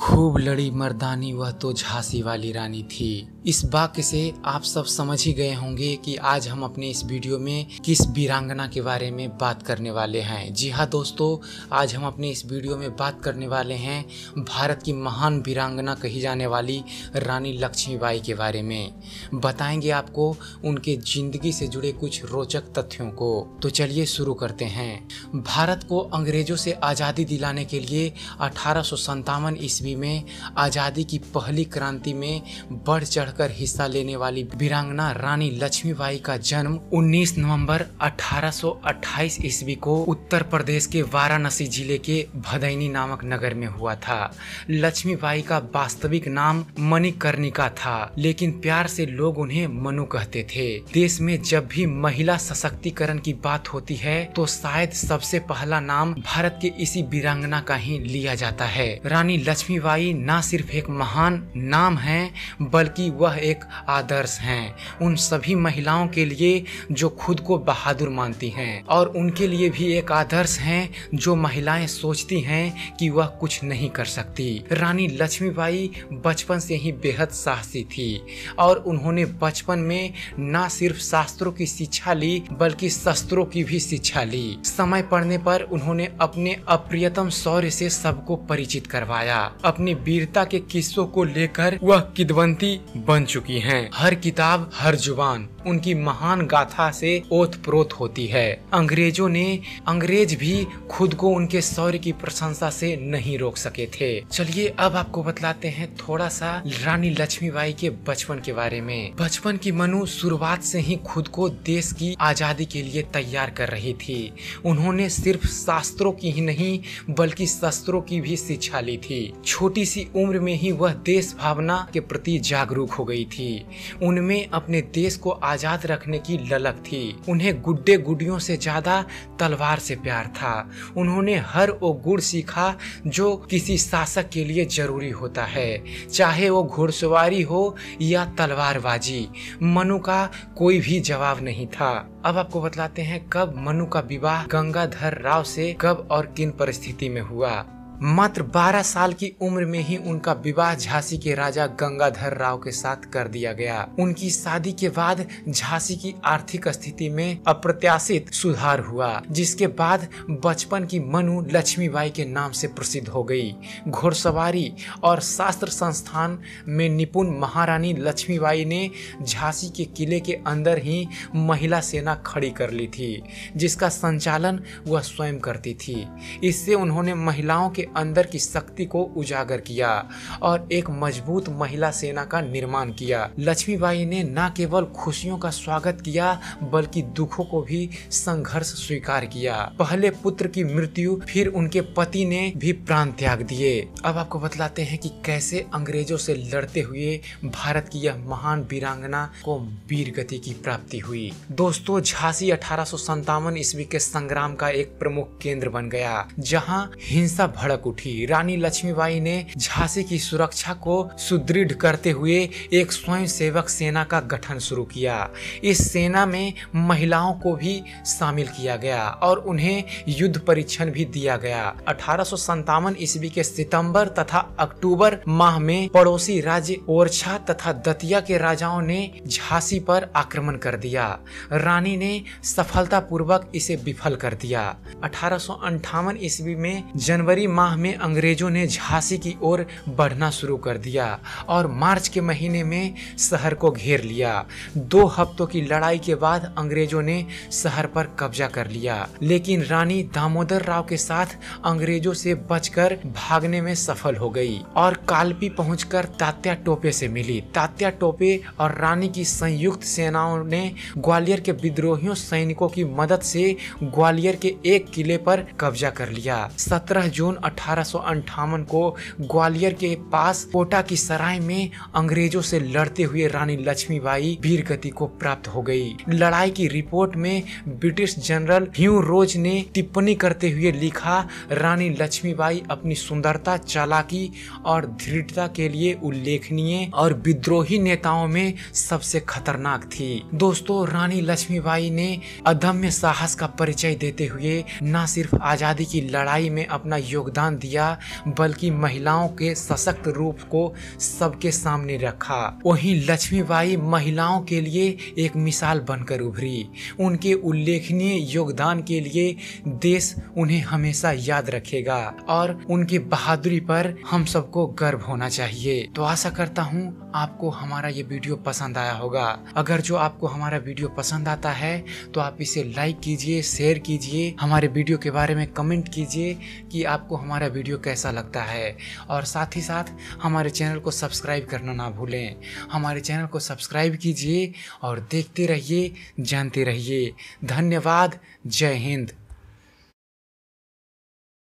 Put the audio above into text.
खूब लड़ी मर्दानी वह तो झांसी वाली रानी थी। इस वाक्य से आप सब समझ ही गए होंगे कि आज हम अपने इस वीडियो में किस वीरांगना के बारे में बात करने वाले हैं। जी हाँ दोस्तों, आज हम अपने इस वीडियो में बात करने वाले हैं भारत की महान वीरांगना कही जाने वाली रानी लक्ष्मीबाई के बारे में। बताएँगे आपको उनके ज़िंदगी से जुड़े कुछ रोचक तथ्यों को। तो चलिए शुरू करते हैं। भारत को अंग्रेज़ों से आज़ादी दिलाने के लिए अठारह ईस्वी में आज़ादी की पहली क्रांति में बढ़ चढ़कर हिस्सा लेने वाली वीरांगना रानी लक्ष्मीबाई का जन्म 19 नवंबर 1828 ईस्वी को उत्तर प्रदेश के वाराणसी ज़िले के भदैनी नामक नगर में हुआ था। लक्ष्मीबाई का वास्तविक नाम मणिकर्णिका था, लेकिन प्यार से लोग उन्हें मनु कहते थे। देश में जब भी महिला सशक्तिकरण की बात होती है तो शायद सबसे पहला नाम भारत के इसी वीरांगना का ही लिया जाता है। रानी लक्ष्मीबाई न सिर्फ़ एक महान नाम है, बल्कि वह एक आदर्श हैं। उन सभी महिलाओं के लिए जो खुद को बहादुर मानती हैं और उनके लिए भी एक आदर्श हैं जो महिलाएँ सोचती हैं कि वह कुछ नहीं कर सकती। रानी लक्ष्मीबाई बचपन से ही बेहद साहसी थी और उन्होंने बचपन में न सिर्फ़ शास्त्रों की शिक्षा ली, बल्कि शस्त्रों की भी शिक्षा ली। समय पड़ने पर उन्होंने अपने अप्रियतम शौर्य से सबको परिचित करवाया। अपनी वीरता के किस्सों को लेकर वह किदवंती बन चुकी हैं। हर किताब, हर ज़ुबान उनकी महान गाथा से ओत प्रोत होती है। अंग्रेज़ों ने अंग्रेज़ भी खुद को उनके शौर्य की प्रशंसा से नहीं रोक सके थे। चलिए अब आपको बतलाते हैं थोड़ा सा रानी लक्ष्मीबाई के बचपन के बारे में। बचपन की मनु शुरुआत से ही खुद को देश की आज़ादी के लिए तैयार कर रही थी। उन्होंने सिर्फ़ शास्त्रों की ही नहीं, बल्कि शस्त्रों की भी शिक्षा ली थी। छोटी सी उम्र में ही वह देश भावना के प्रति जागरूक हो गई थी। उनमें अपने देश को आज़ाद रखने की ललक थी। उन्हें गुड्डे गुडियों से ज़्यादा तलवार से प्यार था। उन्होंने हर वो गुड़ सीखा जो किसी शासक के लिए ज़रूरी होता है। चाहे वो घुड़सवारी हो या तलवारबाजी, मनु का कोई भी जवाब नहीं था। अब आपको बतलाते हैं कब मनु का विवाह गंगाधर राव से कब और किन परिस्थिति में हुआ। मात्र 12 साल की उम्र में ही उनका विवाह झांसी के राजा गंगाधर राव के साथ कर दिया गया। उनकी शादी के बाद झांसी की आर्थिक स्थिति में अप्रत्याशित सुधार हुआ, जिसके बाद बचपन की मनु लक्ष्मीबाई के नाम से प्रसिद्ध हो गई। घोड़सवारी और शास्त्र संस्थान में निपुण महारानी लक्ष्मीबाई ने झांसी के किले के अंदर ही महिला सेना खड़ी कर ली थी, जिसका संचालन वह स्वयं करती थी। इससे उन्होंने महिलाओं के अंदर की शक्ति को उजागर किया और एक मज़बूत महिला सेना का निर्माण किया। लक्ष्मीबाई ने न केवल खुशियों का स्वागत किया, बल्कि दुखों को भी संघर्ष स्वीकार किया। पहले पुत्र की मृत्यु, फिर उनके पति ने भी प्राण त्याग दिए। अब आपको बतलाते हैं कि कैसे अंग्रेज़ों से लड़ते हुए भारत की यह महान वीरांगना को वीर गति की प्राप्ति हुई। दोस्तों, झांसी अठारह ईस्वी के संग्राम का एक प्रमुख केंद्र बन गया, जहाँ हिंसा भड़क भड़क उठी। रानी लक्ष्मीबाई ने झांसी की सुरक्षा को सुदृढ़ करते हुए एक स्वयं सेवक सेना का गठन शुरू किया। इस सेना में महिलाओं को भी शामिल किया गया और उन्हें युद्ध परीक्षण भी दिया गया। अठारह सौ सतावन ईस्वी के सितंबर तथा अक्टूबर माह में पड़ोसी राज्य ओरछा तथा दतिया के राजाओं ने झांसी पर आक्रमण कर दिया। रानी ने सफलतापूर्वक इसे विफल कर दिया। अठारह ईस्वी में जनवरी माह माह में अंग्रेज़ों ने झांसी की ओर बढ़ना शुरू कर दिया और मार्च के महीने में शहर को घेर लिया। दो हफ्तों की लड़ाई के बाद अंग्रेज़ों ने शहर पर कब्जा कर लिया। लेकिन रानी दामोदर राव के साथ अंग्रेज़ों से बचकर भागने में सफल हो गई और कालपी पहुंचकर तात्या टोपे से मिली। तात्या टोपे और रानी की संयुक्त सेनाओं ने ग्वालियर के विद्रोहियों सैनिकों की मदद से ग्वालियर के एक किले पर कब्जा कर लिया। 17 जून अठारह को ग्वालियर के पास कोटा की सराय में अंग्रेज़ों से लड़ते हुए रानी लक्ष्मीबाई वीर गति को प्राप्त हो गई। लड़ाई की रिपोर्ट में ब्रिटिश जनरल ह्यू रोज ने टिप्पणी करते हुए लिखा, रानी लक्ष्मीबाई अपनी सुंदरता, चालाकी और दृढ़ता के लिए उल्लेखनीय और विद्रोही नेताओं में सबसे खतरनाक थी। दोस्तों, रानी लक्ष्मीबाई ने अदम्य साहस का परिचय देते हुए न सिर्फ़ आज़ादी की लड़ाई में अपना योगदान योगदान दिया, बल्कि महिलाओं के सशक्त रूप को सबके सामने रखा। वहीं लक्ष्मीबाई महिलाओं के लिए एक मिसाल बनकर उभरी। उनके उल्लेखनीय योगदान के लिए देश उन्हें हमेशा याद रखेगा और उनकी बहादुरी पर हम सबको गर्व होना चाहिए। तो आशा करता हूँ आपको हमारा ये वीडियो पसंद आया होगा। अगर जो आपको हमारा वीडियो पसंद आता है तो आप इसे लाइक कीजिए शेयर कीजिए, हमारे वीडियो के बारे में कमेंट कीजिए कि आपको हमारा वीडियो कैसा लगता है। और साथ ही साथ, हमारे चैनल को सब्सक्राइब करना ना भूलें। हमारे चैनल को सब्सक्राइब कीजिए और देखते रहिए, जानते रहिए। धन्यवाद। जय हिंद।